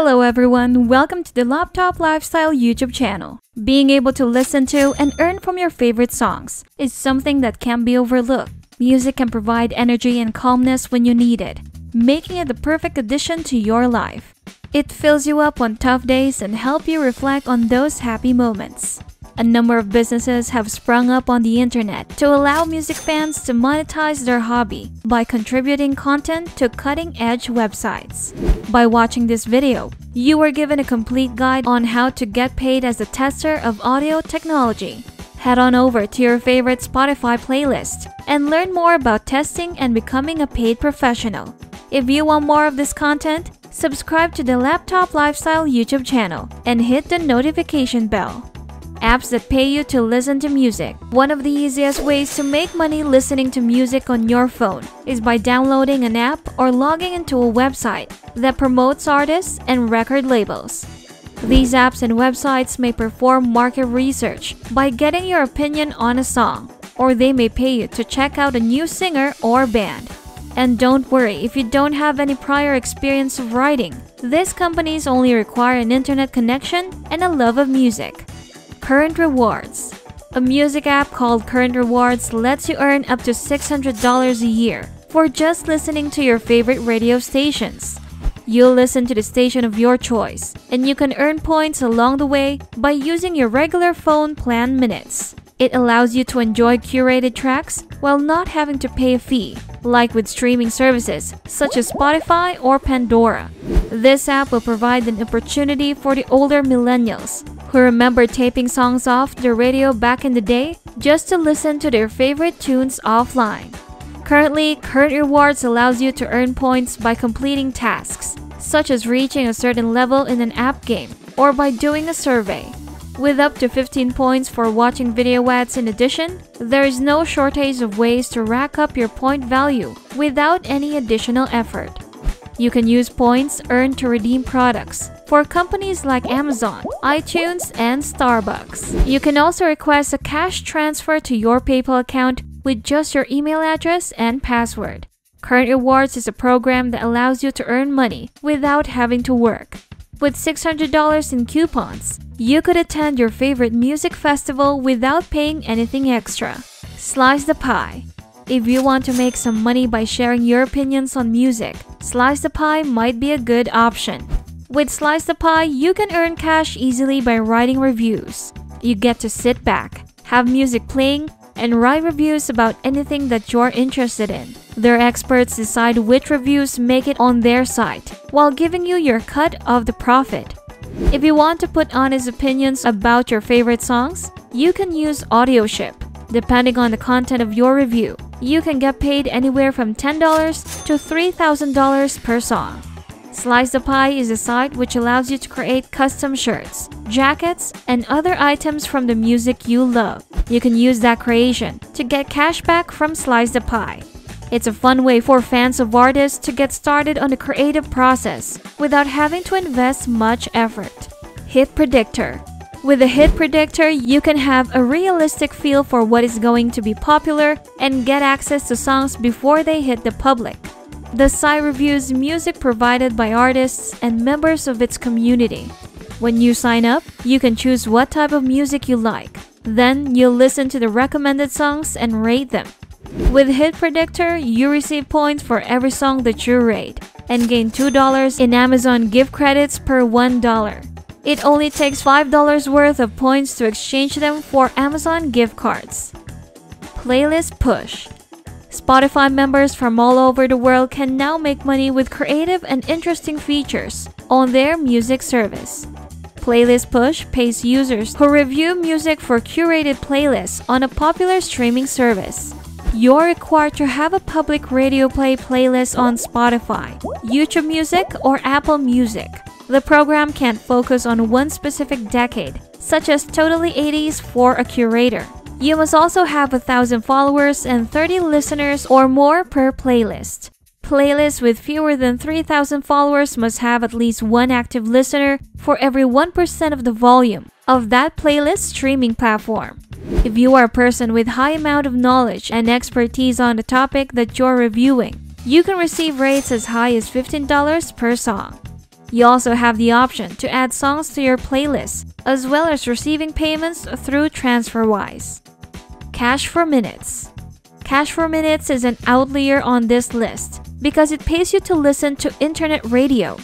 Hello everyone, welcome to the Laptop Lifestyle YouTube channel. Being able to listen to and earn from your favorite songs is something that can't be overlooked. Music can provide energy and calmness when you need it, making it the perfect addition to your life. It fills you up on tough days and help you reflect on those happy moments. A number of businesses have sprung up on the internet to allow music fans to monetize their hobby by contributing content to cutting-edge websites. By watching this video, you are given a complete guide on how to get paid as a tester of audio technology. Head on over to your favorite Spotify playlist and learn more about testing and becoming a paid professional. If you want more of this content, subscribe to the Laptop Lifestyle YouTube channel and hit the notification bell. Apps that pay you to listen to music. One of the easiest ways to make money listening to music on your phone is by downloading an app or logging into a website that promotes artists and record labels. These apps and websites may perform market research by getting your opinion on a song, or they may pay you to check out a new singer or band. And don't worry if you don't have any prior experience of writing. These companies only require an internet connection and a love of music. Current Rewards A music app called Current Rewards lets you earn up to $600 a year for just listening to your favorite radio stations. You'll listen to the station of your choice, and you can earn points along the way by using your regular phone plan minutes. It allows you to enjoy curated tracks while not having to pay a fee, like with streaming services such as Spotify or Pandora. This app will provide an opportunity for the older millennials who remember taping songs off the radio back in the day just to listen to their favorite tunes offline. Currently, Current Rewards allows you to earn points by completing tasks, such as reaching a certain level in an app game or by doing a survey. With up to 15 points for watching video ads in addition, there is no shortage of ways to rack up your point value without any additional effort. You can use points earned to redeem products for companies like Amazon, iTunes, and Starbucks. You can also request a cash transfer to your PayPal account with just your email address and password. Current Rewards is a program that allows you to earn money without having to work. With $600 in coupons, you could attend your favorite music festival without paying anything extra. Slice the pie. If you want to make some money by sharing your opinions on music, Slice the Pie might be a good option. With Slice the Pie, you can earn cash easily by writing reviews. You get to sit back, have music playing, and write reviews about anything that you're interested in. Their experts decide which reviews make it on their site, while giving you your cut of the profit. If you want to put honest opinions about your favorite songs, you can use AudioShip. Depending on the content of your review, you can get paid anywhere from $10 to $3,000 per song. Slice the Pie is a site which allows you to create custom shirts, jackets, and other items from the music you love. You can use that creation to get cash back from Slice the Pie. It's a fun way for fans of artists to get started on the creative process without having to invest much effort. Hit Predictor with the hit predictor, you can have a realistic feel for what is going to be popular and get access to songs before they hit the public. The site reviews music provided by artists and members of its community. When you sign up, you can choose what type of music you like. Then you'll listen to the recommended songs and rate them. With Hit Predictor, you receive points for every song that you rate and gain $2 in Amazon gift credits per $1. It only takes $5 worth of points to exchange them for Amazon gift cards. Playlist Push Spotify members from all over the world can now make money with creative and interesting features on their music service. Playlist Push pays users who review music for curated playlists on a popular streaming service. You're required to have a public radio play playlist on Spotify, YouTube Music, or Apple Music. The program can't focus on one specific decade, such as Totally 80s for a curator. You must also have a thousand followers and 30 listeners or more per playlist. Playlists with fewer than 3,000 followers must have at least one active listener for every 1% of the volume of that playlist streaming platform. If you are a person with high amount of knowledge and expertise on the topic that you're reviewing, you can receive rates as high as $15 per song. You also have the option to add songs to your playlist, as well as receiving payments through TransferWise. Cash for Minutes Cash for Minutes is an outlier on this list because it pays you to listen to internet radio.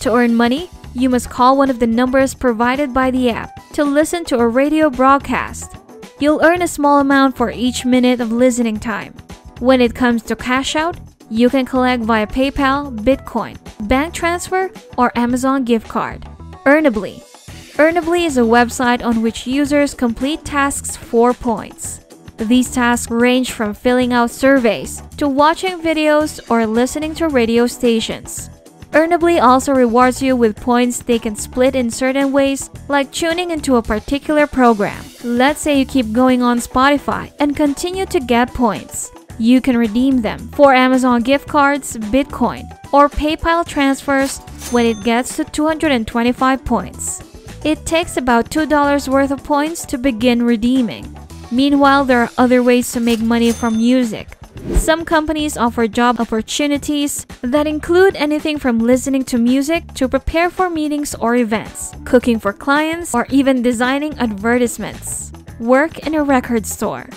To earn money, you must call one of the numbers provided by the app to listen to a radio broadcast. You'll earn a small amount for each minute of listening time. When it comes to cash out, you can collect via PayPal, Bitcoin, bank transfer, or Amazon gift card. Earnably. Earnably is a website on which users complete tasks for points. These tasks range from filling out surveys to watching videos or listening to radio stations. Earnably also rewards you with points they can split in certain ways, like tuning into a particular program. Let's say you keep going on Spotify and continue to get points. You can redeem them for Amazon gift cards, Bitcoin, or PayPal transfers when it gets to 225 points. It takes about $2 worth of points to begin redeeming. Meanwhile, there are other ways to make money from music. Some companies offer job opportunities that include anything from listening to music to prepare for meetings or events, cooking for clients, or even designing advertisements. Work in a record store.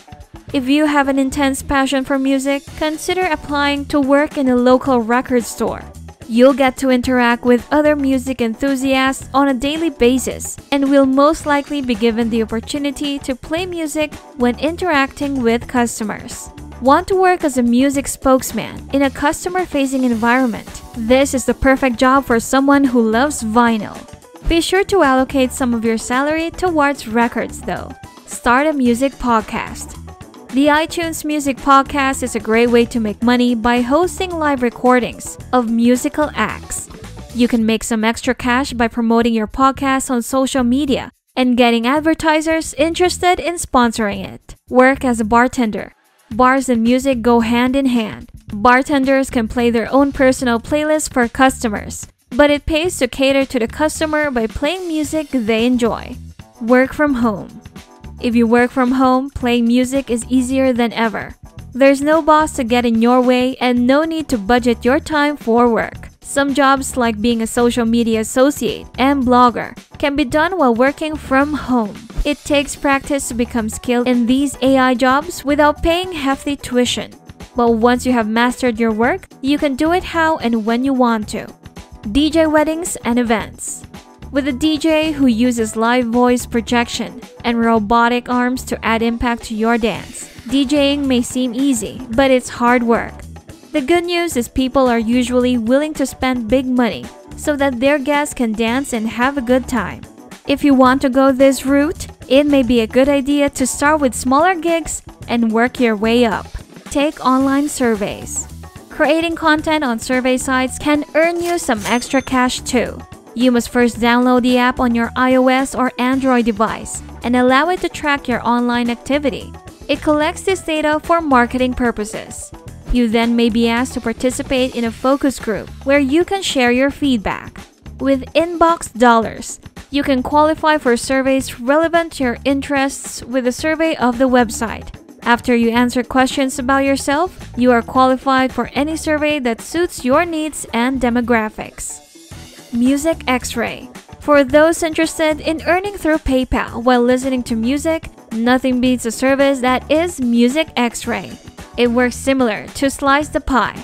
If you have an intense passion for music, consider applying to work in a local record store. You'll get to interact with other music enthusiasts on a daily basis and will most likely be given the opportunity to play music when interacting with customers. Want to work as a music spokesman in a customer facing environment? This is the perfect job for someone who loves vinyl. Be sure to allocate some of your salary towards records though. Start a music podcast. The iTunes Music Podcast is a great way to make money by hosting live recordings of musical acts. You can make some extra cash by promoting your podcast on social media and getting advertisers interested in sponsoring it. Work as a bartender. Bars and music go hand in hand. Bartenders can play their own personal playlist for customers, but it pays to cater to the customer by playing music they enjoy. Work from home. If you work from home, playing music is easier than ever. There's no boss to get in your way and no need to budget your time for work. Some jobs, like being a social media associate and blogger, can be done while working from home. It takes practice to become skilled in these AI jobs without paying hefty tuition. But once you have mastered your work, you can do it how and when you want to. DJ weddings and events. With a DJ who uses live voice projection and robotic arms to add impact to your dance, DJing may seem easy, but it's hard work. The good news is people are usually willing to spend big money so that their guests can dance and have a good time. If you want to go this route, it may be a good idea to start with smaller gigs and work your way up. Take online surveys. Creating content on survey sites can earn you some extra cash too. You must first download the app on your iOS or Android device and allow it to track your online activity. It collects this data for marketing purposes. You then may be asked to participate in a focus group where you can share your feedback. With Inbox Dollars, you can qualify for surveys relevant to your interests with a survey of the website. After you answer questions about yourself, you are qualified for any survey that suits your needs and demographics. Music X-Ray. For those interested in earning through PayPal while listening to music, nothing beats a service that is Music X-Ray. It works similar to Slice the Pie.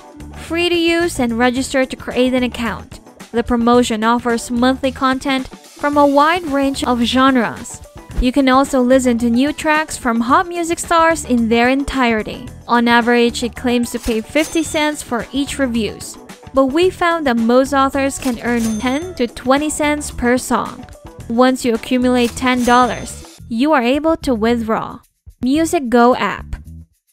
Free to use and register to create an account. The promotion offers monthly content from a wide range of genres. You can also listen to new tracks from hot music stars in their entirety. On average, it claims to pay 50 cents for each reviews but we found that most authors can earn 10 to 20 cents per song. Once you accumulate $10, you are able to withdraw. Music Go app.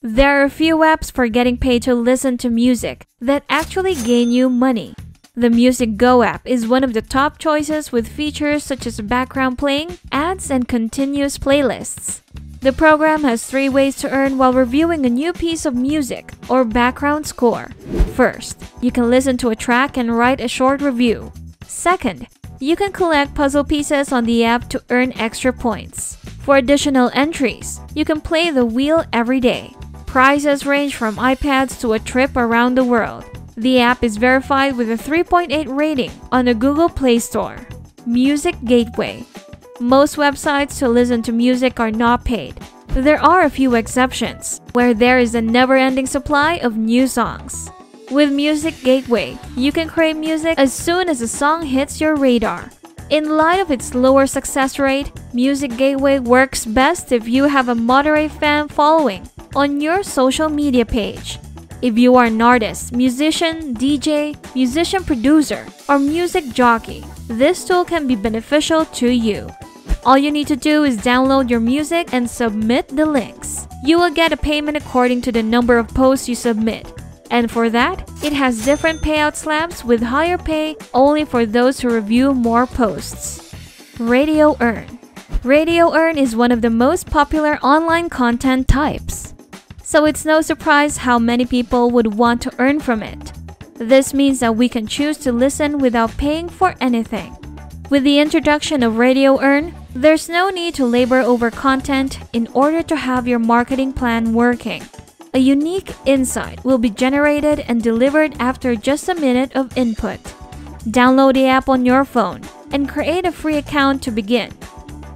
There are a few apps for getting paid to listen to music that actually gain you money. The Music Go app is one of the top choices with features such as background playing, ads, and continuous playlists. The program has three ways to earn while reviewing a new piece of music or background score. First, you can listen to a track and write a short review. Second, you can collect puzzle pieces on the app to earn extra points. For additional entries, you can play the wheel every day. Prizes range from iPads to a trip around the world. The app is verified with a 3.8 rating on the Google Play Store. Music Gateway. Most websites to listen to music are not paid. There are a few exceptions, where there is a never ending supply of new songs. With Music Gateway, you can create music as soon as a song hits your radar. In light of its lower success rate, Music Gateway works best if you have a moderate fan following on your social media page. If you are an artist, musician, DJ, musician producer, or music jockey, this tool can be beneficial to you. All you need to do is download your music and submit the links. You will get a payment according to the number of posts you submit. And for that, it has different payout slabs with higher pay only for those who review more posts. Radio Earn Radio Earn is one of the most popular online content types. So it's no surprise how many people would want to earn from it. This means that we can choose to listen without paying for anything. With the introduction of Radio Earn, there's no need to labor over content in order to have your marketing plan working. A unique insight will be generated and delivered after just a minute of input. Download the app on your phone and create a free account to begin.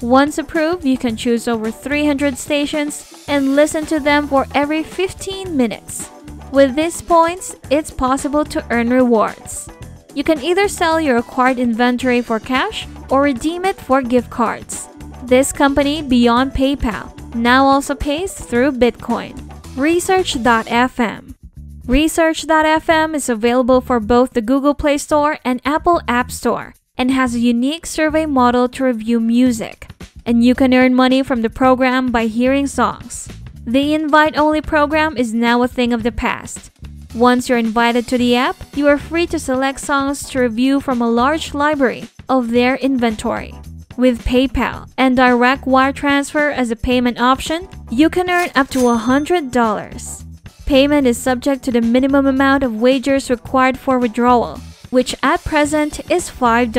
Once approved, you can choose over 300 stations and listen to them for every 15 minutes. With these points, it's possible to earn rewards. You can either sell your acquired inventory for cash or redeem it for gift cards. This company, beyond PayPal, now also pays through Bitcoin. Research.fm Research.fm is available for both the Google Play Store and Apple App Store and has a unique survey model to review music. And you can earn money from the program by hearing songs. The invite only program is now a thing of the past. Once you're invited to the app, you are free to select songs to review from a large library of their inventory. With PayPal and direct wire transfer as a payment option, you can earn up to $100. Payment is subject to the minimum amount of wagers required for withdrawal, which at present is $5.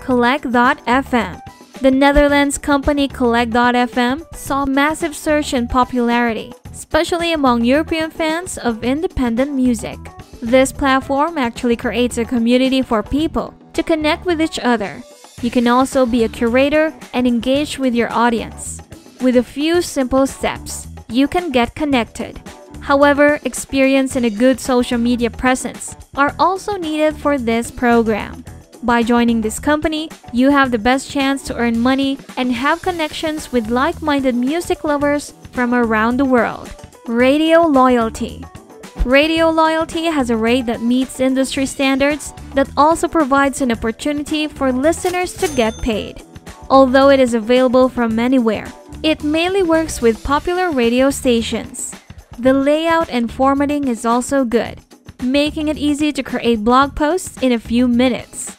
Collect.fm The Netherlands company Collect.fm saw massive surge in popularity, especially among European fans of independent music. This platform actually creates a community for people to connect with each other you can also be a curator and engage with your audience. With a few simple steps, you can get connected. However, experience and a good social media presence are also needed for this program. By joining this company, you have the best chance to earn money and have connections with like minded music lovers from around the world. Radio Loyalty Radio Loyalty has a rate that meets industry standards that also provides an opportunity for listeners to get paid. Although it is available from anywhere, it mainly works with popular radio stations. The layout and formatting is also good, making it easy to create blog posts in a few minutes.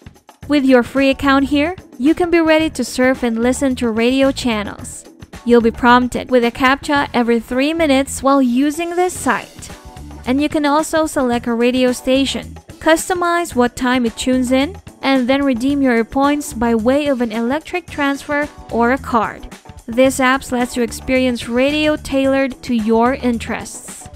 With your free account here, you can be ready to surf and listen to radio channels. You'll be prompted with a CAPTCHA every 3 minutes while using this site and you can also select a radio station, customize what time it tunes in, and then redeem your points by way of an electric transfer or a card. This app lets you experience radio tailored to your interests.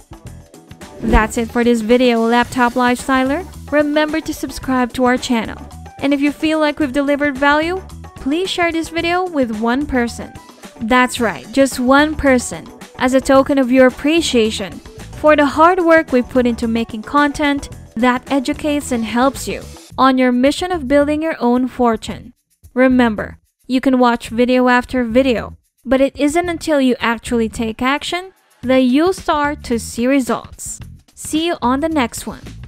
That's it for this video, Laptop Lifestyler. Remember to subscribe to our channel. And if you feel like we've delivered value, please share this video with one person. That's right, just one person, as a token of your appreciation for the hard work we put into making content that educates and helps you on your mission of building your own fortune. Remember, you can watch video after video, but it isn't until you actually take action that you'll start to see results. See you on the next one.